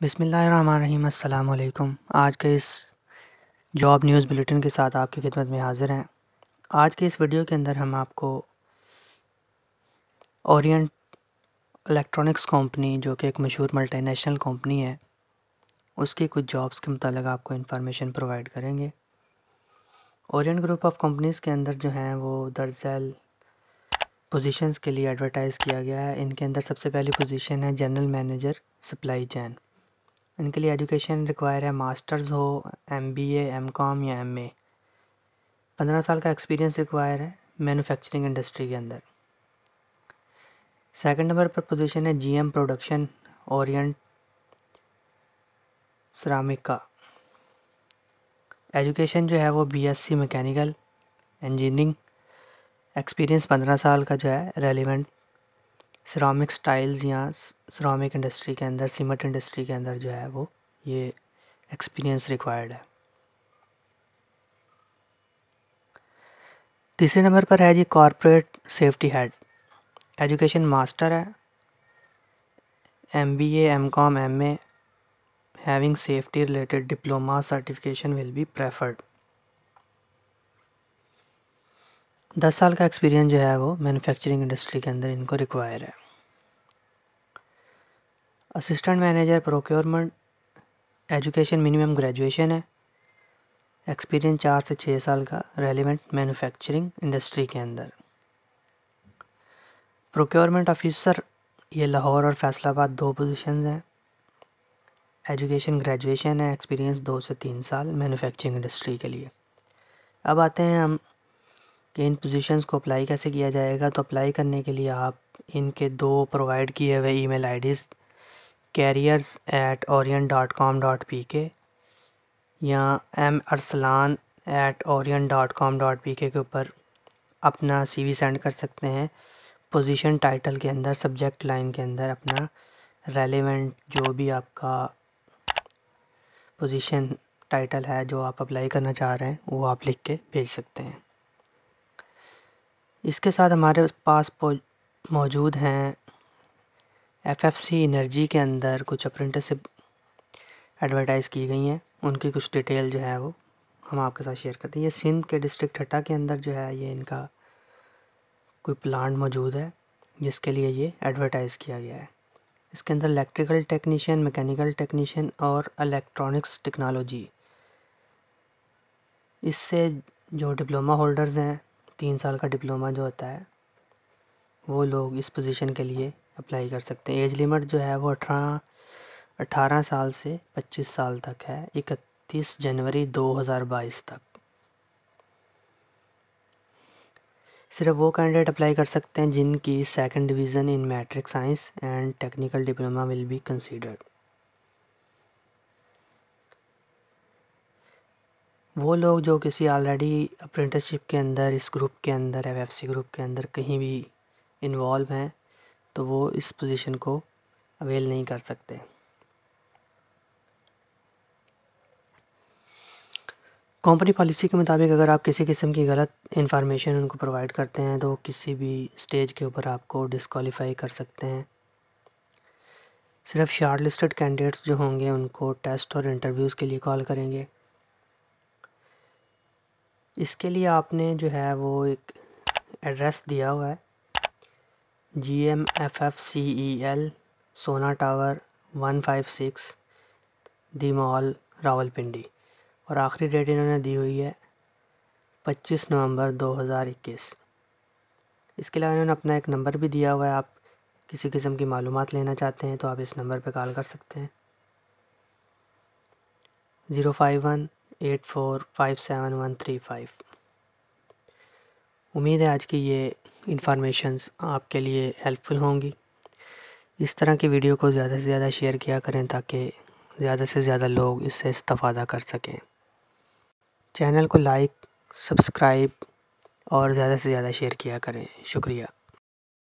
बिसमीम अल्लाम आज के इस जॉब न्यूज़ बुलेटिन के साथ आपकी खिदमत में हाज़िर हैं। आज के इस वीडियो के अंदर हम आपको ओरिएंट इलेक्ट्रॉनिक्स कंपनी, जो कि एक मशहूर मल्टीनेशनल कंपनी है, उसकी कुछ जॉब्स के मतलब आपको इन्फॉर्मेशन प्रोवाइड करेंगे। ओरिएंट ग्रुप ऑफ़ कंपनीज़ के अंदर जो हैं, वो दरअसल पोजीशंस के लिए एडवर्टाइज़ किया गया है। इनके अंदर सबसे पहली पोजीशन है जनरल मैनेजर सप्लाई चैन इनके लिए एजुकेशन रिक्वायर है, मास्टर्स हो एम बी एम कॉम या एम ए पंद्रह साल का एक्सपीरियंस रिक्वायर है मैन्युफैक्चरिंग इंडस्ट्री के अंदर। सेकंड नंबर पर पोजीशन है जीएम प्रोडक्शन ओरिएंट सरामिक। का एजुकेशन जो है वो बीएससी मैकेनिकल इंजीनियरिंग। एक्सपीरियंस पंद्रह साल का जो है रेलिवेंट सिरामिक स्टाइल्स या सिरामिक इंडस्ट्री के अंदर सीमेंट इंडस्ट्री के अंदर जो है वो ये एक्सपीरियंस रिक्वायर्ड है। तीसरे नंबर पर है जी corporate safety head education master है। M B M com M having safety related diploma certification will be preferred दस साल का एक्सपीरियंस जो है वो मैन्युफैक्चरिंग इंडस्ट्री के अंदर इनको रिक्वायर है। Assistant manager procurement education minimum graduation है। एक्सपीरियंस चार से छः साल का रेलिवेंट मैन्युफैक्चरिंग इंडस्ट्री के अंदर। प्रोक्योरमेंट ऑफिसर ये लाहौर और फैसलाबाद दो पोजीशंस हैं। एजुकेशन ग्रेजुएशन है एक्सपीरियंस दो से तीन साल मैन्युफैक्चरिंग इंडस्ट्री के लिए। अब आते हैं हम कि इन पोजीशंस को अप्लाई कैसे किया जाएगा? तो अप्लाई करने के लिए आप इनके दो प्रोवाइड किए हुए email IDs careers at Orient dot com dot P K या M Arsalan at Orient dot com dot P K ऊपर अपना सीवी सेंड कर सकते हैं। पोजीशन टाइटल के अंदर सब्जेक्ट लाइन के अंदर अपना रेलेवेंट जो भी आपका पोजीशन टाइटल है, जो आप अप्लाई करना चाह रहे हैं, वो आप लिख के भेज सकते हैं। इसके साथ हमारे पास मौजूद हैं एफएफसी एनर्जी के अंदर कुछ अप्रेंटिसशिप एडवर्टाइज़ की गई हैं। उनकी कुछ डिटेल जो है वो हम आपके साथ शेयर करते हैं। ये सिंध के डिस्ट्रिक्ट हटा के अंदर जो है ये इनका कोई प्लांट मौजूद है, जिसके लिए ये एडवर्टाइज़ किया गया है। इसके अंदर इलेक्ट्रिकल टेक्नीशियन मैकेनिकल टेक्नीशियन और इलेक्ट्रॉनिक्स टेक्नोलॉजी इससे जो डिप्लोमा होल्डर्स हैं तीन साल का डिप्लोमा जो होता है, वो लोग इस पोजीशन के लिए अप्लाई कर सकते हैं। एज लिमिट जो है वो अठारह अठारह साल से पच्चीस साल तक है, इकतीस जनवरी 2022 तक। सिर्फ़ वो कैंडिडेट अप्लाई कर सकते हैं जिनकी second division in matric science and technical diploma will be considered वो लोग जो किसी ऑलरेडी अप्रेंटिसशिप के अंदर, इस ग्रुप के अंदर एफ़ एफ़ ग्रुप के अंदर कहीं भी इन्वॉल्व हैं तो वो इस पोजीशन को अवेल नहीं कर सकते। कंपनी पॉलिसी के मुताबिक अगर आप किसी किस्म की गलत इन्फॉर्मेशन उनको प्रोवाइड करते हैं तो किसी भी स्टेज के ऊपर आपको डिस्कवालीफाई कर सकते हैं। सिर्फ़ शार्ट लिस्टेड कैंडिडेट्स जो होंगे, उनको टेस्ट और इंटरव्यूज़ के लिए कॉल करेंगे। इसके लिए आपने जो है वो एक एड्रेस दिया हुआ है। G M F F C E L Sona tower, one five six the mall Rawalpindi. और आखिरी डेट इन्होंने दी हुई है पच्चीस नवंबर दो हज़ार इक्कीस। इसके अलावा इन्होंने अपना एक नंबर भी दिया हुआ है। आप किसी किस्म की मालूम लेना चाहते हैं तो आप इस नंबर पर कॉल कर सकते हैं। Zero five one eight four five seven one three five. उम्मीद है आज की ये इन्फॉर्मेशंस आपके लिए हेल्पफुल होंगी। इस तरह की वीडियो को ज़्यादा से ज़्यादा शेयर किया करें ताकि ज़्यादा से ज़्यादा लोग इससे इस्ता कर सकें। चैनल को लाइक सब्सक्राइब और ज़्यादा से ज़्यादा शेयर किया करें। शुक्रिया।